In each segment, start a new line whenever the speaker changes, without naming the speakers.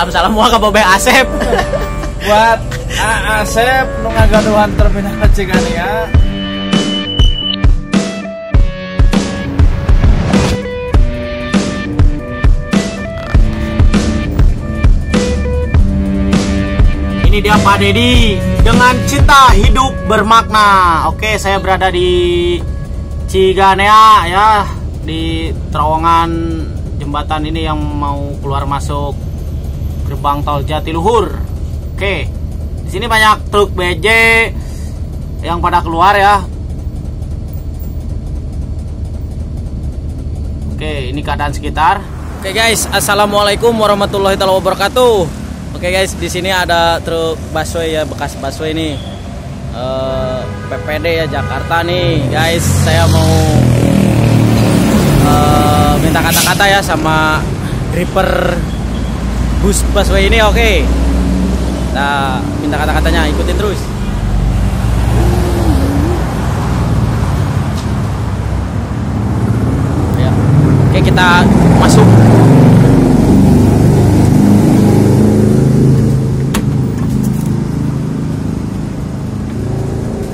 salam-salam mua ka Bobe Asep.
buat A Asep nu ngagaduhan terminal Cigania
Ini dia Pak Dedi dengan cinta hidup bermakna. Oke, saya berada di Ciganea ya di terowongan jembatan ini yang mau keluar masuk gerbang tol Jatiluhur. Oke. Di sini banyak truk BJ yang pada keluar ya. Oke, ini keadaan sekitar. Oke guys, assalamualaikum warahmatullahi wabarakatuh. Oke guys, di sini ada truk busway ya bekas busway nih. Eh, PPD ya Jakarta nih, guys. Saya mau eh, minta kata-kata ya sama driver bus busway ini. Oke, kita minta kata-katanya, ikutin terus. Ya. Oke, kita masuk.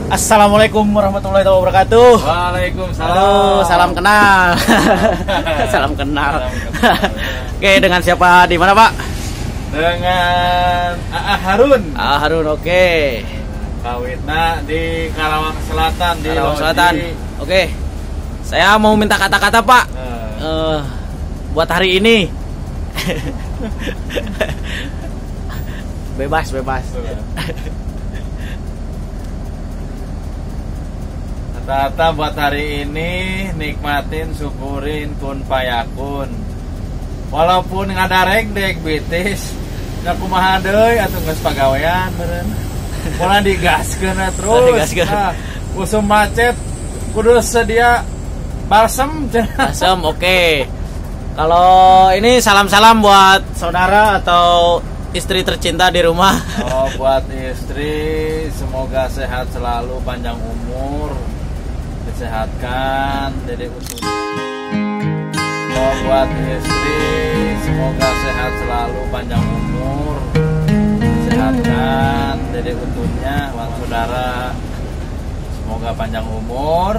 Assalamualaikum warahmatullahi wabarakatuh.
Waalaikumsalam Halo, salam
kenal. salam kenal. Oke, dengan siapa di mana, Pak?
Dengan A Harun
Ah, Harun, oke.
kawitna di Karawang Selatan di Karawang Loji. Selatan.
Oke. Saya mau minta kata-kata, Pak.
Eh,
Eh, buat hari ini. bebas, bebas.
Tata buat hari ini nikmatin syukurin kun payakun walaupun ngadarek dek bitis nggak kumaha deui atuh geus pagawean meureun Pernah digaskeun we terus Digaskeun. nah, usum macet kudu sedia balsem. Asem,
oke. Kalau ini salam-salam buat saudara atau istri tercinta di rumah.
Oh buat istri semoga sehat selalu panjang umur disehatkan jadi utuh buat istri semoga sehat selalu panjang umur disehatkan jadi utuhnya buat saudara. Semoga panjang umur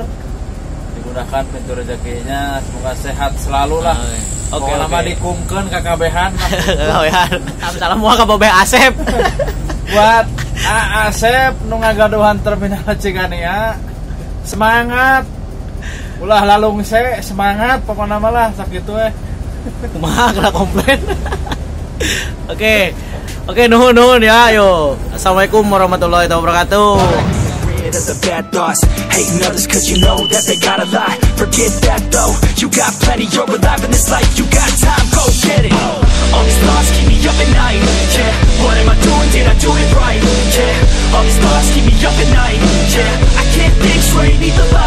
digunakan pintu rezekinya. Semoga sehat selalu lah.
Oke, Pokoknya oke. mah
dikungkeun kakabehan
Salam mua ka Bobe Asep.
buat A Asep nu ngagaduhan terminal Cigania semangat ulah lalung se semangat pokoknya mah lah sakitu eh
Kumaha kena komplain. Oke. Oke, nuhun nuhun ya, ayo. Assalamualaikum warahmatullahi wabarakatuh.
of the bad thoughts Hating others cause you know that they got a lot Forget that though, you got plenty You're alive in this life, you got time, go get it All these thoughts keep me up at night Yeah, what am I doing, did I do it right? Yeah, all these thoughts keep me up at night Yeah, I can't think straight, need the light